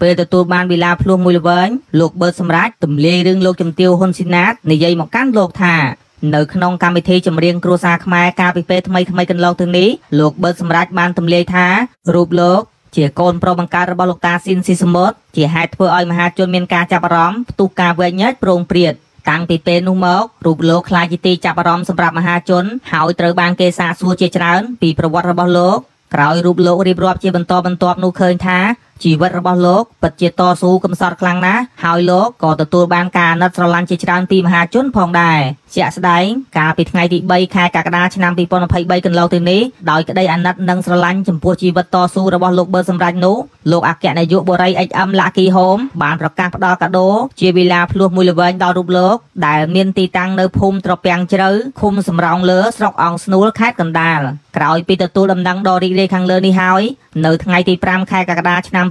ពេលទទួលបានវិឡាភ្លោះមួយល្វែងលោកបឺតសម្រាប់ទម្លាយរឿងលោកជំទាវហ៊ុនស៊ីណាតនិយាយមកកាន់លោកថានៅក្នុងកម្មវិធីចម្រៀងគ្រួសារខ្មែរកាលពីពេលថ្មីថ្មីកន្លងទៅនេះលោកបឺតសម្រាប់បានទម្លាយថារូបលោកជាកូនប្រុសបង្កើតរបស់លោកតាស៊ីនស៊ីសមុទ្រជាហេតុធ្វើឲ្យមហាជនមានការចាប់អារម្មណ៍ផ្ទុះការវែងញែកប្រងព្រាតតាំងពីពេលនោះមករូបលោកខ្លាចជាទីចាប់អារម្មណ៍សម្រាប់មហាជនហើយត្រូវបានគេសាកសួរជាច្រើនពីប្រវត្តិរបស់លោកក្រោយរូបលោករៀបរាប់ជាបន្តបន្ទាប់នោះឃើញថា ជីវិតរបស់លោកពិតជាតស៊ូកំសត់ខ្លាំងណាស់ហើយលោកក៏ទទួលបានការអាណិតស្រឡាញ់ជាច្រើនពីមហាជនផងដែរជាក់ស្ដែងកាលពីថ្ងៃទី3ខែកក្កដាឆ្នាំ2023កន្លងទៅនេះដោយក្តីអាណិតនិងស្រឡាញ់ចំពោះជីវិតតស៊ូរបស់លោកបឺសម្រាប់នោះលោកអគ្គនាយកបូរី HM Lucky Home បានប្រកាសផ្ដល់កាដូជាវិឡាភ្លោះមួយល្វែងដល់រូបលោកដែលមានទីតាំងនៅភូមិត្រពាំងជ្រៅឃុំសំរោងលើស្រុកអង្គស្នួលខេត្តកណ្ដាលក្រោយពីទទួលដំណឹងដ៏រីករាយខាងលើនេះហើយនៅថ្ងៃទី5ខែកក្កដាឆ្នាំ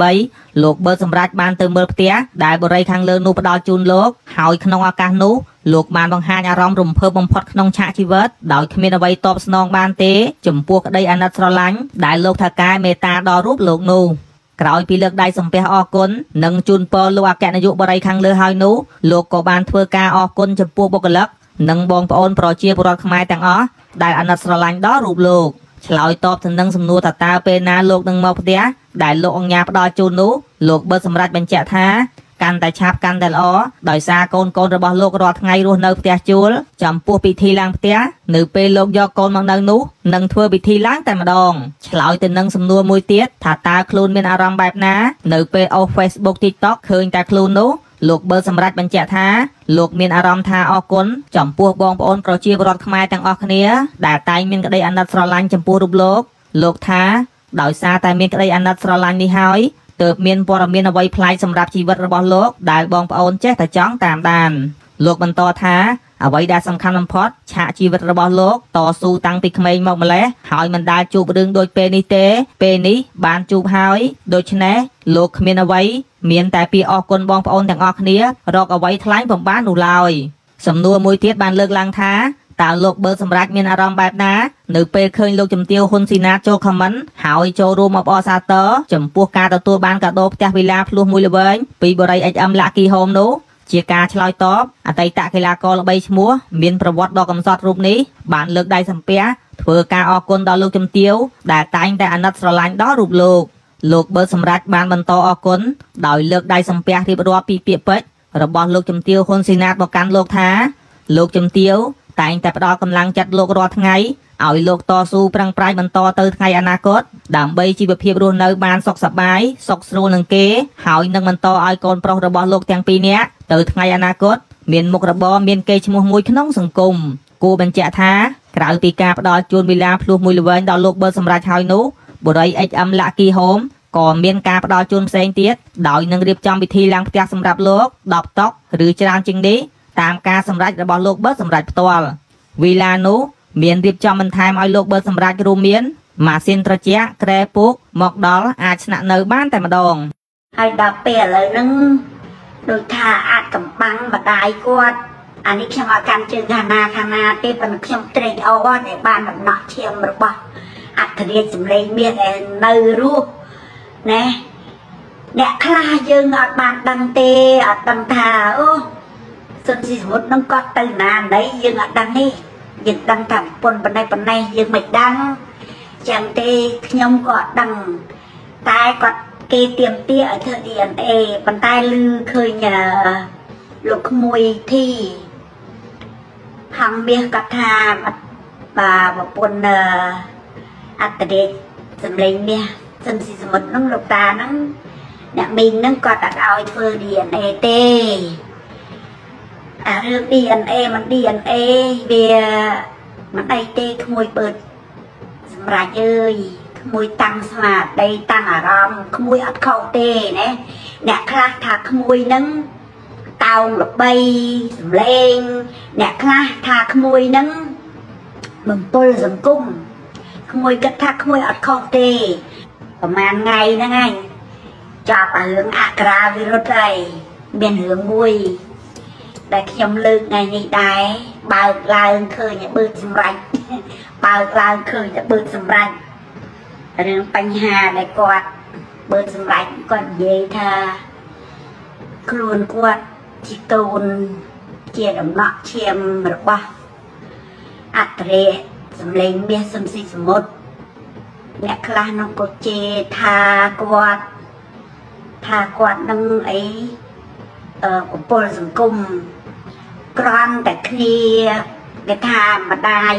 2023លោកបឺសម្រាប់បានទៅមើលផ្ទះដែលបរិយខាងលើនោះផ្ដល់ជូនលោកហើយក្នុងឱកាសនោះលោកបានបង្ហាញអារម្មណ៍រំភើបបំផុតក្នុងឆាកជីវិតដោយគ្មានអ្វីតបស្នងបានទេ ចំពោះក្តីអាណិតស្រឡាញ់ដែលលោកថាកែមេត្តាដល់រូបលោកនោះក្រោយពីលើកដៃសំពះអរគុណនិងជូនពរលោកអគ្គនាយកបរិយខាងលើហើយនោះលោកក៏បានធ្វើការអរគុណចំពោះបុគ្គលិកនិងបងប្អូនប្រជាពលរដ្ឋខ្មែរទាំងអស់ដែលអាណិតស្រឡាញ់ដល់រូបលោកឆ្លើយតបទៅនឹងសំណួរថាតើពេលណាលោកនឹងមកផ្ទះដែលលោកអង្ញាផ្ដល់ជូននោះលោកបឺតសម្រាប់បញ្ជាក់ថា កាន់តែឆាប់កាន់តែល្អដោយសារកូនកូនរបស់លោករាល់ថ្ងៃរស់នៅផ្ទះជួលចំពោះពិធីឡើងផ្ទះនៅពេលលោកយកកូនមកនៅនោះនឹងធ្វើពិធីឡើងតែម្ដងឆ្លើយទៅនឹងសំណួរមួយទៀតថាតើខ្លួនមានអារម្មណ៍បែបណានៅពេលអូស Facebook TikTok ឃើញតែខ្លួននោះលោកបឺសម្រាប់បញ្ជាក់ថាលោកមានអារម្មណ៍ថាអរគុណចំពោះបងប្អូនប្រជាពលរដ្ឋខ្មែរទាំងអស់គ្នាដែលតែងមានក្តីអាណិតស្រឡាញ់ចំពោះរូបលោកលោកថាដោយសារតែមានក្តីអាណិតស្រឡាញ់នេះហើយ ទើបមានព័ត៌មានអ្វីប្លែកសម្រាប់ជីវិតរបស់លោកដែលបងប្អូនចេះតែចង់តាមដានលោកបន្តថាអ្វីដែលសំខាន់បំផុតឆាកជីវិតរបស់លោកតស៊ូតាំងពីក្មេងមកម្លេះហើយមិនដែលជួបរឿងដូចពេលនេះទេ ពេលនេះបានជួបហើយដូច្នេះលោកគ្មានអ្វីមានតែពីអរគុណបងប្អូនទាំងអស់គ្នារកអ្វីថ្លែងបំបាននោះឡើយសំណួរមួយទៀតបានលើកឡើងថា តើលោកបឺសម្រាប់មានអារម្មណ៍បែបណានៅពេលឃើញលោកជំទាវហ៊ុនស៊ីណាតចូលខមមិនហើយចូលរួមអបអរសាទរចំពោះការទទួលបានកាដូផ្ទះវិឡាភ្លោះមួយល្វែងពីបរិយ HM Lucky Home នោះជាការឆ្លើយតបអតីតកីឡាករល្បីឈ្មោះមានប្រវត្តិដ៏កំសត់រូបនេះបានលើកដៃសំពះធ្វើការអរគុណដល់លោកជំទាវដែលតែងតែអាណិតស្រឡាញ់ដល់រូបលោកលោកបឺសម្រាប់បានបន្តអរគុណដោយលើកដៃសំពះរៀបរាប់ពីពាក្យពេចន៍របស់លោកជំទាវហ៊ុនស៊ីណាតមកកាន់លោកថាលោកជំទាវ តែងតែផ្ដល់កម្លាំងចិត្តលោករាល់ថ្ងៃឲ្យលោកតស៊ូប្រឹងប្រែងបន្តទៅថ្ងៃអនាគតដើម្បីជីវភាពរស់នៅបានសុខសប្បាយសុខស្រួលនឹងគេហើយនឹងបន្តឲ្យកូនប្រុសរបស់លោកទាំងពីរនាក់ទៅថ្ងៃអនាគតមានមុខរបរមានកេរ្តិ៍ឈ្មោះមួយក្នុងសង្គមគួរបញ្ជាក់ថាក្រៅពីការផ្ដល់ជូនវិឡាភ្លោះមួយល្វែងដល់លោកបឺសម្រាប់ហើយនោះបុរី HM Lucky Home ក៏មានការផ្ដល់ជូនផ្សេងទៀតដោយនឹងរៀបចំពិធីឡើងផ្ទះសម្រាប់លោក10តុកឬច្រើនជាងនេះ តាមការសម្រេចរបស់លោកបឺសម្រេចផ្ទាល់វីឡានោះមានរៀបចំបន្ថែមឲ្យលោកបឺសម្រេចរួមមានម៉ាស៊ីនត្រជាក់ក្រែពូកមកដល់អាចស្នាក់នៅបានតែម្ដងហើយដល់ពេលឥឡូវហ្នឹងដូចថាអាចកំបាំងម្ដាយគាត់អានេះខ្ញុំអត់កាន់ជើងខាងណាខាងណាទេប៉ុន្តែខ្ញុំត្រេកអរដែលបានដំណោះឈាមរបស់អធិរាជសម្លេងមាសដែលនៅរស់ណាអ្នកខ្លះយើងអត់បានដឹងទេអត់ដឹងថាអូ សុនស៊ីសមុទ្រនឹងគាត់ទៅណាណីយើងអត់ដឹងទេយើងដឹងថាប៉ុនប៉ុណ្ណេះប៉ុណ្ណេះយើងមិនដឹងចឹងទេខ្ញុំក៏អត់ដឹងតែគាត់គេទៀមទាឲ្យធ្វើ DNA ប៉ុន្តែឮឃើញលោកក្មួយធីផាំងមាសគាត់ថាបាទប្រពន្ធអត្តរេជសំលេងមាសសិនស៊ីសមុទ្រហ្នឹងលោកតាហ្នឹងអ្នកមីងហ្នឹងគាត់អត់ឲ្យធ្វើ DNA ទេ អារឿង DNA មិន DNA វាមិនអីទេក្មួយបឺតសម្រាប់អើយក្មួយតាំងស្មារតីតាំងអារម្មណ៍ក្មួយអត់ខុសទេណាអ្នកខ្លះថាក្មួយនឹងតោងល្បីសម្លេង អ្នកខ្លះថាក្មួយនឹងបំពល់សង្គមក្មួយគិតថាក្មួយអត់ខុសទេប្រហែលថ្ងៃហ្នឹងឯងចាប់រឿងអក្រាវិរុទ្ធហើយមានរឿងមួយ ដែលខ្ញុំលើកថ្ងៃនេះដែរបើកឡើងឃើញតែបឺតសម្រេចបើកឡើងឃើញតែបឺតសម្រេចរឿងបញ្ហាដែលគាត់បើសម្រេចគាត់និយាយថាខ្លួនគាត់ជាកូនជាដំណក់ឈាមរបស់អត្រេសំលេងមាសសំស៊ីសមុទ្រអ្នកខ្លះនោះក៏ជេរថាគាត់ថាគាត់នឹងអីអឺកំពល់សង្គម ក្រន់តែគ្នាគេថាម្ដាយ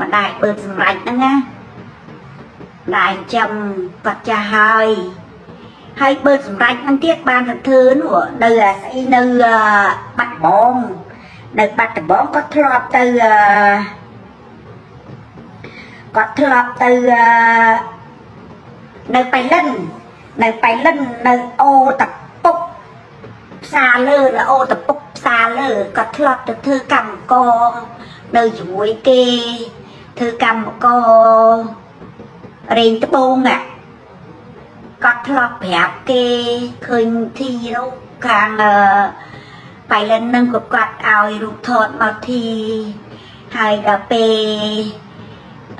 ម្ដាយបើសម្រេចហ្នឹងណាម្ដាយចាំគាត់ចាស់ហើយហើយបើសម្រេចហ្នឹងទៀតបានទៅធ្វើនោះនៅអាស្អីនៅបាត់បងនៅបាត់ដំបងគាត់ធ្លាប់ទៅគាត់ធ្លាប់ទៅនៅបៃលិននៅបៃលិននៅអូតពុក ផ្សារលើនៅអូតពុកផ្សារលើគាត់ធ្លាប់ទៅធ្វើកម្មកនៅជាមួយគេធ្វើកម្មករែងត្បូងอ่ะគាត់ធ្លាប់ប្រាប់គេឃើញធីនោះខាងបៃលិននឹងក៏គាត់ឲ្យរូបថតមកធីហើយដល់ពេល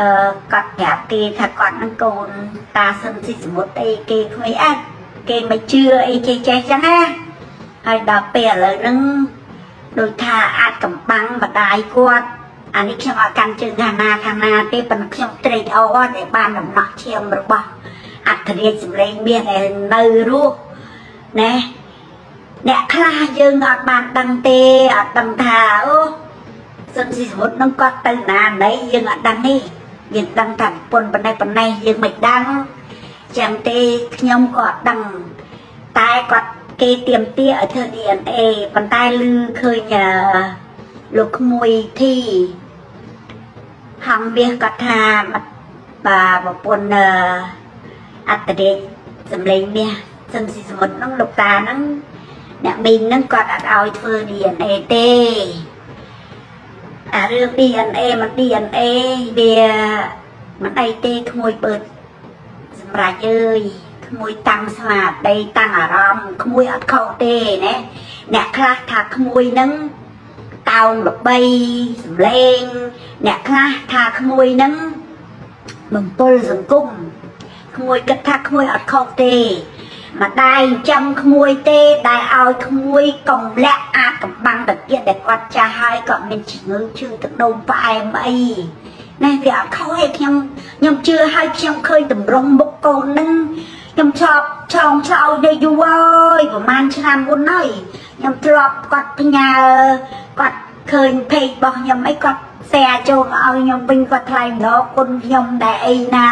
អឺគាត់ប្រាប់គេថាគាត់នឹងកូនតាសឹមស៊ីសមុទ្រអីគេគ្មានអត់គេមិនជឿអីគេចេះចឹងណា ហើយដល់ពេលឥឡូវហ្នឹងដូចថាអាចកំបាំងបដាយគាត់អានេះខ្ញុំអត់កាន់ជើងខាងណាខាងណាទេប៉ុន្តែខ្ញុំត្រេកអរដែលបានដំណោះឈាមរបស់អធិរាជសម្លេងមាននៅរស់ណាអ្នកខ្លះយើងអត់បានដឹងទេអត់ដឹងថាអូសិនស៊ីសមុទ្រនឹងគាត់ទៅណាណីយើងអត់ដឹងទេយើងដឹងថាពុនប៉ុណ្ណេះប៉ុណ្ណេះយើងមិនដឹងចឹងទេខ្ញុំក៏អត់ដឹងតែគាត់ គេទៀមទាឲ្យធ្វើ DNA ប៉ុន្តែឮឃើញលោកក្មួយធីហងមាសគាត់ថាបាទប្រពន្ធអត្តរេកសម្លេងមាសសិនស៊ីសមុទ្រហ្នឹងលោកតាហ្នឹងអ្នកមីងហ្នឹងគាត់អត់ឲ្យធ្វើ DNA ទេអារឿង DNA មិន DNA វាមិនអីទេក្មួយបើសម្រាប់អើយ ក្មួយតាំងស្មារតីតាំងអារម្មណ៍ក្មួយអត់ខុសទេណាអ្នកខ្លះថាក្មួយហ្នឹងតោងល្បីសម្លេង អ្នកខ្លះថាក្មួយហ្នឹងបំពល់សង្គមក្មួយគិតថាក្មួយអត់ខុសទេម្ដាយចាំក្មួយទេដែលឲ្យក្មួយកុំលាក់អាចកំបាំងតាគៀតដែលគាត់ចាស់ហើយក៏មានជំងឺឈឺទឹកនោមផ្អែមអីណែវាអត់ខុសទេខ្ញុំខ្ញុំជឿហើយខ្ញុំឃើញតម្រង់មុខកូននឹង ខ្ញុំឆ្លប់ឆ្លងឆ្លោយនៅយូរហើយប្រហែលឆ្នាំមុនហើយខ្ញុំធ្លាប់គាត់ផ្ញើគាត់ឃើញเพจរបស់ខ្ញុំអីគាត់แชร์ចូលមកឲ្យខ្ញុំវិញគាត់ថ្លែងម្ដងគុណខ្ញុំដែលអីណា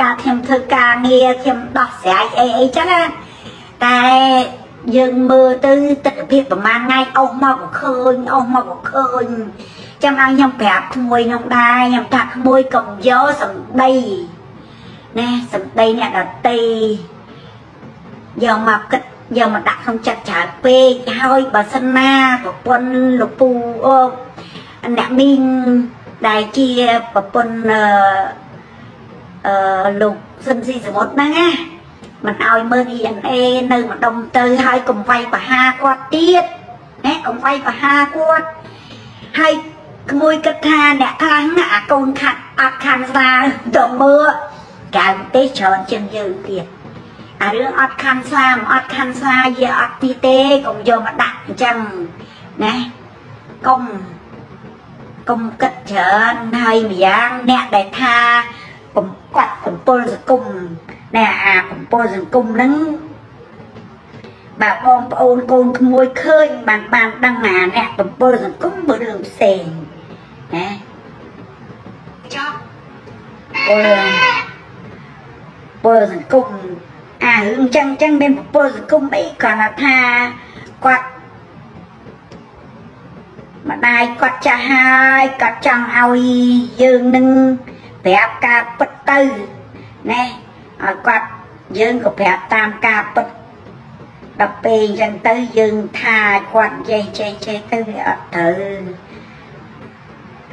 ការខ្ញុំធ្វើការងារខ្ញុំដោះស្រាយអីអីចឹងណាតែយើងមើលទៅទស្សនភាពប្រហែលថ្ងៃអស់មកក៏ឃើញអស់មកក៏ឃើញចាំឲ្យខ្ញុំប្រាប់ក្មួយខ្ញុំដែរខ្ញុំថាក្មួយកុំយកសម្ដី ណាសម្ដីអ្នកដតីយកមកគិតយកមកដាក់ក្នុងចិត្តច្រើនពេកហើយបើសិនណាប្រពន្ធលោកពូអូអ្នកមីងដែលជាប្រពន្ធអឺអឺលោកស៊ិនស៊ីសមុទ្រហ្នឹងណាមិនឲ្យមើល DNA នៅម្ដុំទៅហើយកុំវាយបហាគាត់ទៀតណាកុំវាយបហាគាត់ហើយក្មួយគិតថាអ្នកខ្លះណាអាកូនខាត់អត់ខានស្រាទៅមើល កៅទេច្រើនជាងយើងទៀតអារឿងអត់ខានស្លាមអត់ខានស្លាយាអត់ទីទេកុំយកមកដាក់អញ្ចឹងណាកុំកុំគិតច្រើនហើយម្យ៉ាងអ្នកដែលថាកំកាត់កំពុលសង្គមណែអាកំពុលសង្គមហ្នឹងបើបងប្អូនកូនក្មួយឃើញបានបានដឹងណាអ្នកកំពុលសង្គមមើលរឿងផ្សេងណាចប់ពល ពលសង្គមអារឿងចឹងចឹងមានពលសង្គមអីគាត់ថាគាត់ម្ដាយគាត់ចាស់ហើយគាត់ចង់ឲ្យយើងនឹងប្រាប់ការពិតទៅណែឲ្យគាត់យើងក៏ប្រាប់តាមការពិតដល់ពេលអញ្ចឹងទៅយើងថាគាត់និយាយចេះចេះទៅវាអត់ត្រូវ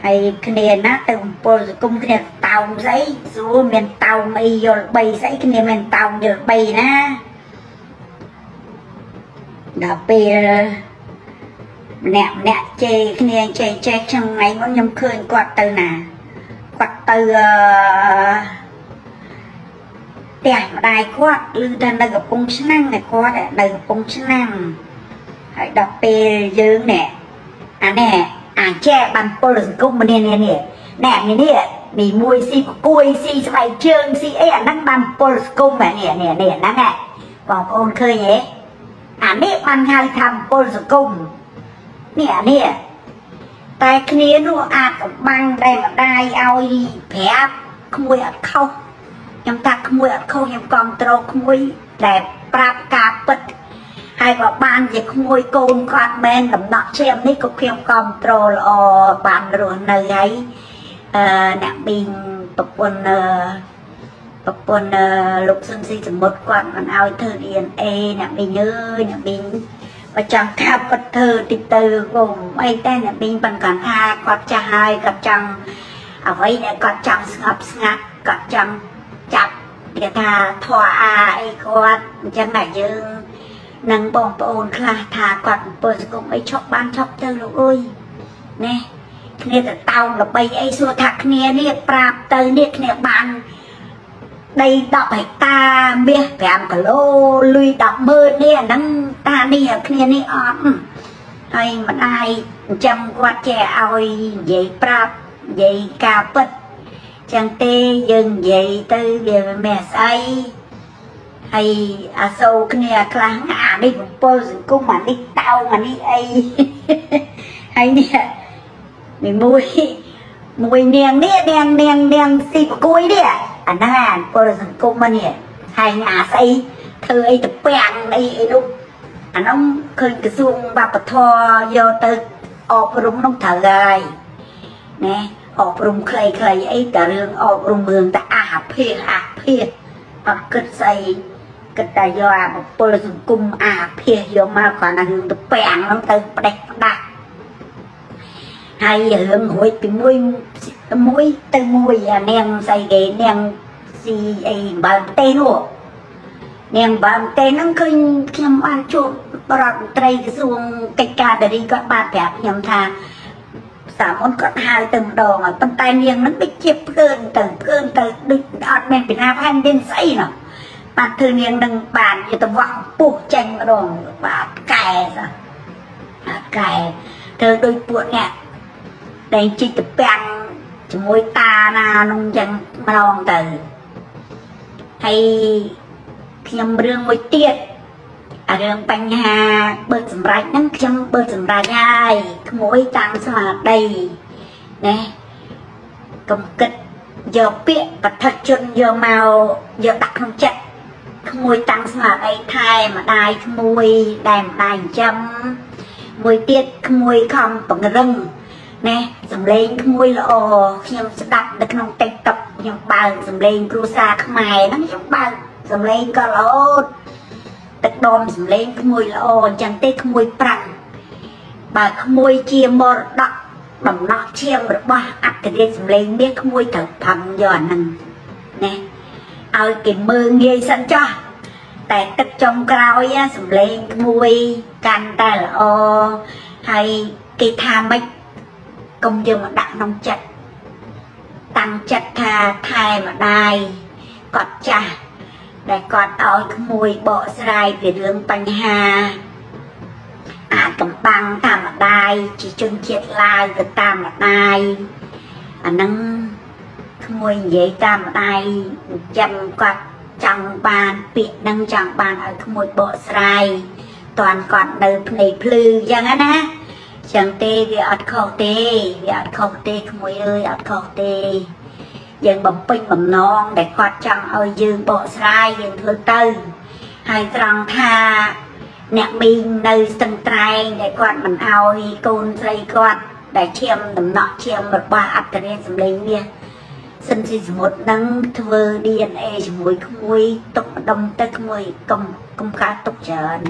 ហើយគ្នាណាទៅអំពលសង្គមគ្នាតោងស្អីស្រួលមានតោងអីយល់បីស្អីគ្នាមានតោងយល់បីណាដល់ពេលម្នាក់ម្នាក់ជេរគ្នាចេះចេះខ្ញុំថ្ងៃមុនខ្ញុំឃើញគាត់ទៅណាគាត់ទៅផ្ទះម្ដាយគាត់ឬថានៅកំពង់ឆ្នាំងតែគាត់នៅកំពង់ឆ្នាំងហើយដល់ពេលយើងនេះអានេះ អាចែបានពលសង្គមនេះនេះនេះណែនេះនេះនេះមួយស៊ីប្រគួយស៊ីស្បែកជើងស៊ីអីអាហ្នឹងបានពលសង្គមនេះនេះនេះហ្នឹងបងប្អូនឃើញទេអានេះបានហៅថាពលសង្គមនេះអានេះតែគ្នានោះអាចកំបាំងដែលម្ដាយឲ្យប្រាប់ក្មួយអត់ខុសខ្ញុំថាក្មួយអត់ខុសខ្ញុំគ្រប់ត្រូលក្មួយដែលប្រាប់ការពិត ហើយបើបានជាក្មួយកូនគាត់មែនដំណក់ឈាមនេះក៏ខ្ញុំគ្រប់ត្រូលល្អបានរស់នៅហើយអឺអ្នកប៊ីងប្រពន្ធប្រពន្ធលោកស៊ុនស៊ីសមុទ្រគាត់មិនឲ្យធ្វើ DNA អ្នកប៊ីងអើយអ្នកប៊ីងបើចង់ថាគាត់ធ្វើតិចទៅគុំអីតែអ្នកប៊ីងប៉ុនគាត់ថាគាត់ចាស់ហើយគាត់ចង់អ្វីដែលគាត់ចង់ស្ងប់ស្ងាត់គាត់ចង់ចាប់គេថាធွာអាអីគាត់អញ្ចឹងតែយើង នឹងបងប្អូនខ្លះថាគាត់អំពើសង្គមអីឈប់បានឈប់ទៅលោកអើយណែគ្នាទៅតោងល្បីអីសួរថាគ្នានេះប្រាប់ទៅនេះគ្នាបានដី10ហិកតាមាស5គីឡូលុយ100,000នេះអាហ្នឹងតានេះគ្នានេះអត់ហើយមិនអាយអញ្ចឹងគាត់ចេះឲ្យនិយាយប្រាប់និយាយការពិតចឹងទេយើងនិយាយទៅវាមិនស្អី ហើយអាសូរគ្នាខ្លះអានេះបំពល់សង្គមអានេះតោងអានេះអីហើយនេះមួយមួយមួយនាងនេះនាងនាងនាងស៊ីប្រគួយនេះអាហ្នឹងអាពលសង្គមមកនេះហើយអាស្អីធ្វើអីទៅពាំងអីអីនោះអានោះឃើញក្រសួងវប្បធម៌យកទៅអប់រំនោះត្រូវហើយណែអប់រំខ្លីៗអីតែរឿងអប់រំរឿងតែអាភិសអាភិសអត់គិតស្អី គិតតែយកអាពលសង្គមអាភិសយកមកគ្រាន់តែរឿងទៅពាំងហ្នឹងទៅផ្ដេចផ្ដាស់ហើយរឿងរួចពីមួយមួយទៅមួយអានាងស្អីគេនាងស៊ីអីបើទេនោះនាងបើទេហ្នឹងឃើញខ្ញុំបានជួបរដ្ឋមន្ត្រីក្រសួងកិច្ចការដារីគាត់បានប្រាប់ខ្ញុំថាសាមុនគាត់ហៅទៅម្ដងហើយប៉ុន្តែនាងនឹងដូចជាផ្កើនទៅផ្កើនទៅដូចអត់មានពីណាផែនឌិនស្អីណោះ បាទធ្វើនាងនឹងបានយុទ្ធវៈពុះចេញម្ដងបាទកែសោះកែធ្វើដូចពួកអ្នកតែជីកតពាំងជាមួយតាណានោះចឹងម្ដងទៅហើយខ្ញុំរឿងមួយទៀតអារឿងបញ្ហាបើសម្រេចហ្នឹងខ្ញុំបើសម្រេចហើយក្មួយតាំងស្មារតីណាកំគិតយកពាក្យបឋិជនយកមកយកដាក់ក្នុងចិត្ត ក្មួយតាំងស្មារតីថែម្ដាយក្មួយដែលម្ដាយចិញ្ចឹមមួយទៀតក្មួយខំពង្រឹងណែសំឡេងក្មួយល្អខ្ញុំស្ដាប់នៅក្នុង TikTok ខ្ញុំបើកសំឡេងគ្រូសាខ្មែរហ្នឹងខ្ញុំបើកសំឡេងក៏ល្អទឹកដមសំឡេងក្មួយល្អអញ្ចឹងទេក្មួយប្រាំងបើក្មួយជាមរតកដំណោះឈាមរបស់អត្តរាជសំឡេងមាសក្មួយត្រូវផឹងយកអាហ្នឹងណា ឲ្យគេមើងងាយសិនចោះតែទឹកចុងក្រោយសំឡេងក្មួយកាន់តែល្អហើយគេថាម៉េចកុំយកមកដាក់ក្នុងចិត្តតាំងចិត្តថាថែម្ដាយគាត់ចាស់ដែលគាត់ឲ្យក្មួយបកស្រាយពីរឿងបញ្ហាអាចកំបាំងតាមម្ដាយជាជនជាតិឡាវទៅតាមម្ដាយអានឹង ក្មួយនិយាយតាមម្ដាយចាំគាត់ចង់បានពាក្យនឹងចង់បានឲ្យក្មួយបកស្រាយតន់គាត់នៅភ្នែកភ្លឺអញ្ចឹងណាចឹងទេវាអត់ខុសទេវាអត់ខុសទេក្មួយអើយអត់ខុសទេយើងបំពេញបំណងដែលគាត់ចង់ឲ្យយើងបកស្រាយយើងធ្វើទៅហើយត្រង់ថាអ្នកមីងនៅស្ទឹងត្រែងដែលគាត់មិនឲ្យកូនស្រីគាត់ដែលឈាមដំណក់ឈាមរបស់អត្តរាជសម្លេងនេះសិ នស៊ីសមុទ្រនឹងធ្វើ DNA ជាមួយក្មួយទុកម្ដុំទៅក្មួយកុំកុំកើតទុកច្រើន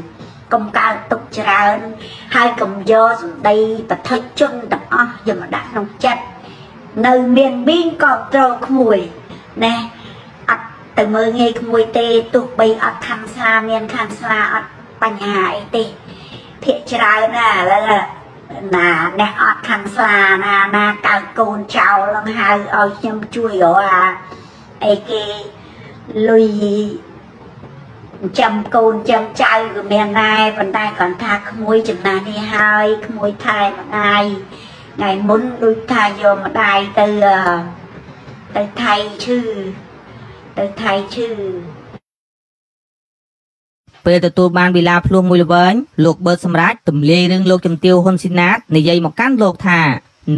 កុំកើតទុកច្រើន ហើយកុំយកសម្ដីប្រតិជនទាំងអស់យកមកដាក់ក្នុងចិត្តនៅមានមីងក៏ត្រូវក្មួយណែអត់ទៅមើលងាយក្មួយទេទោះបីអត់ខំស្លាមានខំស្លាអត់បញ្ហាអីទេភាកច្រើនណាឥឡូវ ណាអ្នកអត់ខំស្លាណាណាកៅកូនចៅឡើងហៅឲ្យខ្ញុំជួយរកអាអីគេលុយចាំកូនចាំចៅក៏មានដែរប៉ុន្តែគាត់ថាក្មួយចំណាស់នេះហើយក្មួយថែម្ដាយថ្ងៃមុនដូចថាយកម្ដាយទៅទៅថៃឈឺទៅថៃឈឺ ពេលទទួលបានវិឡាភ្លោះមួយល្វែងលោកបឺតសម្រាប់ទម្លាយរឿងលោកជំទាវហ៊ុនស៊ីណាតនិយាយមកកាន់លោកថា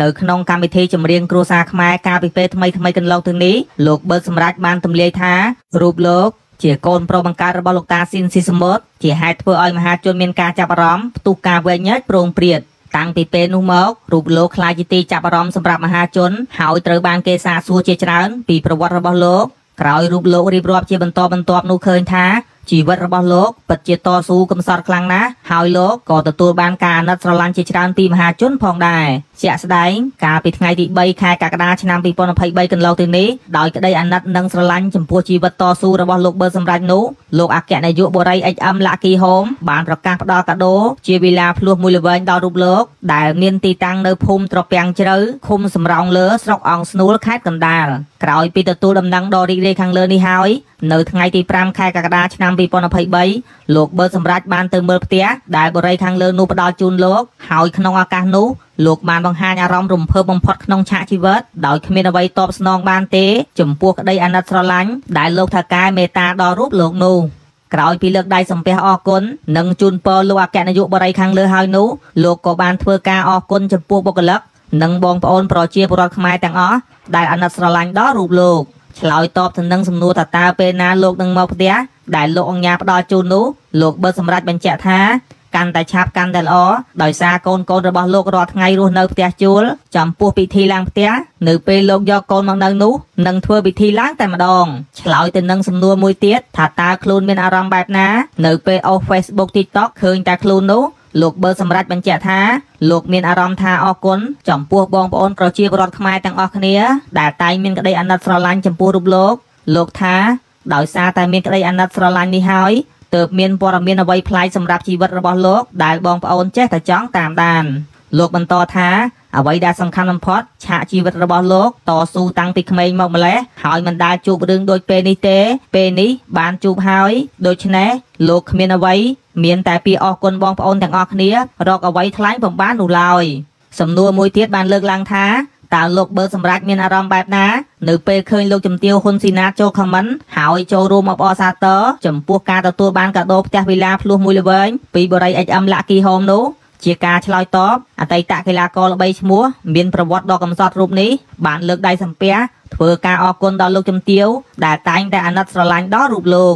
នៅក្នុងកម្មវិធីចម្រៀងគ្រួសារខ្មែរកាលពីពេលថ្មីថ្មីកន្លងទៅនេះលោកបឺតសម្រាប់បានទម្លាយថារូបលោកជាកូនប្រុសបង្កើតរបស់លោកតាស៊ីនស៊ីសមុទ្រជាហេតុធ្វើឲ្យមហាជនមានការចាប់អារម្មណ៍ផ្ទុះការវែងញែកប្រងព្រាតតាំងពីពេលនោះមករូបលោកខ្លាចជាទីចាប់អារម្មណ៍សម្រាប់មហាជនហើយត្រូវបានគេសាកសួរជាច្រើនពីប្រវត្តិរបស់លោកក្រោយរូបលោករៀបរាប់ជាបន្តបន្ទាប់នោះឃើញថា ជីវិតរបស់លោកពិតជាតស៊ូកំសត់ខ្លាំងណាស់ហើយលោកក៏ទទួលបានការអាណិតស្រឡាញ់ជាច្រើនពីមហាជនផងដែរជាក់ស្ដែងកាលពីថ្ងៃទី3ខែកក្កដាឆ្នាំ2023កន្លងទៅនេះដោយក្តីអាណិតនិងស្រឡាញ់ចំពោះជីវិតតស៊ូរបស់លោកបឺសម្រាប់នោះលោកអគ្គនាយកបូរី HM Lucky Home បានប្រកាសផ្ដល់កាដូជាវិឡាភ្លោះមួយល្វែងដល់រូបលោកដែលមានទីតាំងនៅភូមិត្រពាំងជ្រៅឃុំសំរោងលើស្រុកអង្គស្នួលខេត្តកណ្ដាលក្រោយពីទទួលដំណឹងដ៏រីករាយខាងលើនេះហើយនៅថ្ងៃទី5ខែកក្កដាឆ្នាំ2023លោកបឺសម្រាប់បានទៅមើលផ្ទះដែលបរិយខាងលើនោះផ្ដល់ជូនលោកហើយក្នុងឱកាសនោះលោកបានបង្ហាញអារម្មណ៍រំភើបបំផុតក្នុងឆាកជីវិតដោយគ្មានអ្វីតបស្នងបានទេ ចំពោះក្តីអាណិតស្រឡាញ់ដែលលោកថាកែមេត្តាដល់រូបលោកនោះក្រោយពីលើកដៃសំពះអរគុណនិងជូនពរលោកអគ្គនាយកបរិយខាងលើហើយនោះលោកក៏បានធ្វើការអរគុណចំពោះបុគ្គលិក និងបងប្អូនប្រជាពលរដ្ឋខ្មែរទាំងអស់ដែលអាណិតស្រឡាញ់ដល់រូបលោកឆ្លើយតបទៅនឹងសំណួរថាតើពេលណាលោកនឹងមកផ្ទះដែលលោកអង្ញាផ្ដល់ជូននោះលោកបើសម្រាប់បញ្ជាក់ថាកាន់តែឆាប់កាន់តែល្អដោយសារកូនកូនរបស់លោករាល់ថ្ងៃរស់នៅផ្ទះជួលចំពោះពិធីឡើងផ្ទះនៅពេលលោកយកកូនមកនៅនោះនឹងធ្វើពិធីឡើងតែម្ដងឆ្លើយទៅនឹងសំណួរមួយទៀតថាតើខ្លួនមានអារម្មណ៍បែបណា នៅពេលអូស Facebook TikTok ឃើញតែខ្លួននោះ លោកបើសម្រាប់បញ្ជាក់ថាលោកមានអារម្មណ៍ថាអរគុណចំពោះបងប្អូនប្រជាពលរដ្ឋខ្មែរទាំងអស់គ្នាដែលតែងមានក្តីអាណិតស្រឡាញ់ចំពោះរូបលោកលោកថាដោយសារតែមានក្តីអាណិតស្រឡាញ់នេះហើយទើបមានព័ត៌មានអ្វីប្លែកសម្រាប់ជីវិតរបស់លោកដែលបងប្អូនចេះតែចង់តាមដាន លោកបន្តថាអ្វីដែលសំខាន់បំផុតឆាកជីវិតរបស់លោកតស៊ូតាំងពីក្មេងមកម្លេះហើយមិនដែលជួបរឿងដូចពេលនេះទេ ពេលនេះបានជួបហើយដូច្នេះលោកគ្មានអ្វីមានតែពីអរគុណបងប្អូនទាំងអស់គ្នារកអ្វីថ្លែងបំបាននោះឡើយសំណួរមួយទៀតបានលើកឡើងថាតើលោកបើសម្រាប់មានអារម្មណ៍បែបណានៅពេលឃើញលោកជំទាវហ៊ុនស៊ីណាតចូលខមមិនហើយចូលរួមអបអរសាទរចំពោះការទទួលបានកាដូផ្ទះវិឡាភ្លោះមួយល្វែងពីបរិយ HM Lucky Home នោះ ជាការឆ្លើយតបអតីតកីឡាករល្បីឈ្មោះមានប្រវត្តិដ៏កំសត់រូបនេះបានលើកដៃសំពះធ្វើការអរគុណដល់លោកជំទាវដែលតែងតែអាណិតស្រឡាញ់ដល់រូបលោក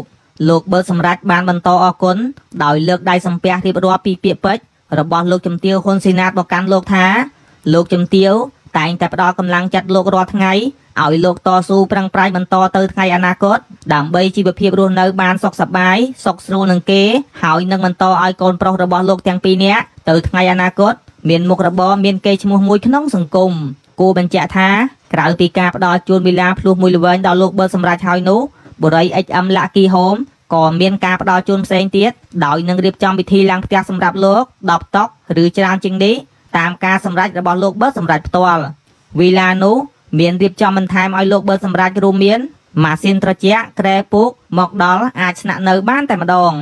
លោកបើសម្រាប់បានបន្តអរគុណដោយលើកដៃសំពះរៀបរាប់ពីពាក្យពេចន៍របស់លោកជំទាវហ៊ុនស៊ីណាតមកកាន់លោកថា លោកជំទាវតែងតែផ្ដល់កម្លាំងចិត្តលោករាល់ថ្ងៃឲ្យលោកតស៊ូប្រឹងប្រែងបន្តទៅថ្ងៃអនាគតដើម្បីជីវភាពរស់នៅបានសុខសប្បាយសុខស្រួលនឹងគេហើយនឹងបន្តឲ្យកូនប្រុសរបស់លោកទាំងពីរនាក់ ទៅថ្ងៃអនាគតមានមុខរបរមានកេរ្តិ៍ឈ្មោះមួយក្នុងសង្គមគួរបញ្ជាក់ថាក្រៅពីការផ្ដល់ជូនវិឡាភ្លោះមួយល្វែងដល់លោកបើសម្រាប់ហើយនោះបុរី HM Lucky Home ក៏មានការផ្ដល់ជូនផ្សេងទៀតដោយនឹងរៀបចំពិធីឡើងផ្ទះសម្រាប់លោក10តុកឬច្រើនជាងនេះតាមការសម្រេចរបស់លោកបើសម្រេចផ្ទាល់វីឡានោះមានរៀបចំបន្ថែមឲ្យលោកបើសម្រេចរួមមានម៉ាស៊ីនត្រជាក់ក្រែពូកមកដល់អាចស្នាក់នៅបានតែម្ដង